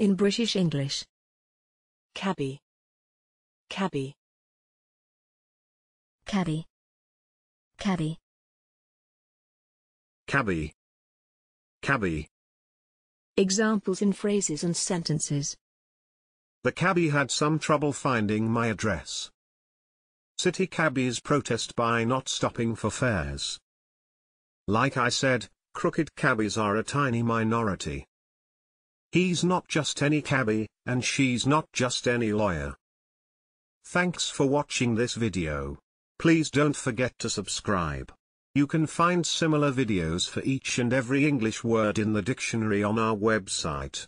in British English. cabbie, cabbie, Cabbie. Cabbie. Cabbie. Cabbie. Examples in phrases and sentences. The cabbie had some trouble finding my address. City cabbies protest by not stopping for fares. Like I said, crooked cabbies are a tiny minority. He's not just any cabbie, and she's not just any lawyer. Thanks for watching this video. Please don't forget to subscribe. You can find similar videos for each and every English word in the dictionary on our website.